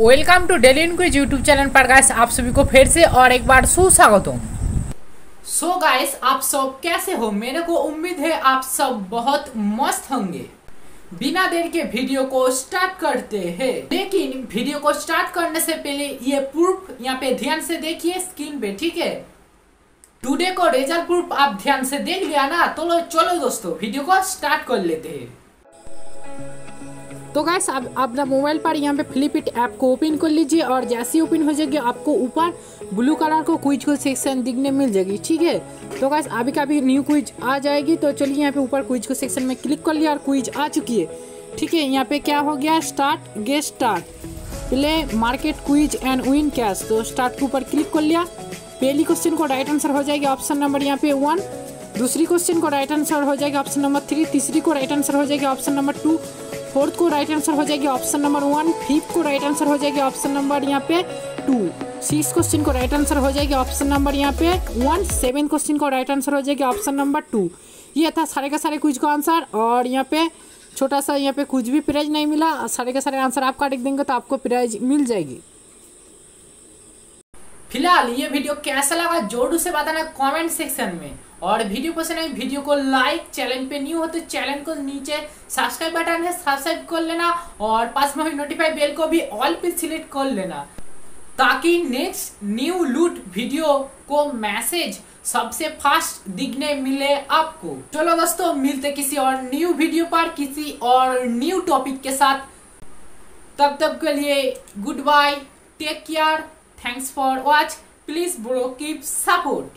Welcome to daily in quiz YouTube channel पर guys आप सभी को फिर से और एक बार सुस्वागतम। सो गाइस आप सब कैसे हो? मेरे को उम्मीद है आप सब बहुत मस्त होंगे। बिना देर के वीडियो को स्टार्ट करते हैं। लेकिन वीडियो को स्टार्ट करने से पहले ये प्रूफ यहाँ पे ध्यान से देखिए स्क्रीन पे, ठीक है? टुडे को रिज़ल्ट प्रूफ आप ध्यान से देख लिया ना? तो चलो दोस्तों, वीडियो को स्टार्ट कर लेते हैं। तो गैस आप अपना मोबाइल पर यहाँ पे फ्लिपिट ऐप को ओपन कर लीजिए और जैसे ही ओपन हो जाएगी, आपको ऊपर ब्लू कलर को क्विज को सेक्शन दिखने मिल जाएगी, ठीक है? तो गैस अभी का भी न्यू क्विज आ जाएगी तो चलिए यहाँ पे ऊपर क्विज को सेक्शन में क्लिक कर लिया और क्विज आ चुकी है। ठीक है, यहाँ पे क्या हो गया? Start get start play market quiz and win cash तो स्टार्ट के ऊपर क्लिक कर लिया। पहली क्वेश्चन को राइट आंसर हो जाएगी ऑप्शन नंबर यहाँ पे वन दूसरी क्वेश्चन को राइट आंसर हो जाएगा ऑप्शन नंबर थ्री तीसरी को राइट आंसर हो जाएगी ऑप्शन नंबर टू फोर्थ को राइट आंसर हो जाएगी ऑप्शन नंबर वन, फिफ्थ को राइट आंसर हो जाएगी ऑप्शन नंबर यहाँ पे टू, सिक्स क्वेश्चन को राइट आंसर हो जाएगी ऑप्शन नंबर यहाँ पे वन, सेवन क्वेश्चन को राइट आंसर हो जाएगी ऑप्शन नंबर टू। ये था सारे का सारे कुछ का आंसर और यहाँ पे छोटा सा यहाँ पे कुछ भी प्राइज नहीं मिला, सारे का सारे आंसर आपका काट देंगे तो आपको प्राइज मिल जाएगी। फ़िलहाल ये वीडियो कैसा लगा ज़ोर से बताना कमेंट सेक्शन में। और वीडियो पसंद आई वीडियो को लाइक चैनल पे न्यू हो तो चैनल को नीचे सब्सक्राइब बटन है सब्सक्राइब कर लेना और पास में नोटिफाई बेल को भी ऑल पे सिलेक्ट कर लेना। ताकि नेक्स्ट न्यू लूट वीडियो को मैसेज सबसे फास्ट दिखने मिले आपको। चलो दोस्तों, मिलते किसी और न्यू वीडियो पर, किसी और न्यू टॉपिक के साथ। तब तक के लिए good bye take care Thanks for watch. Please bro keep support.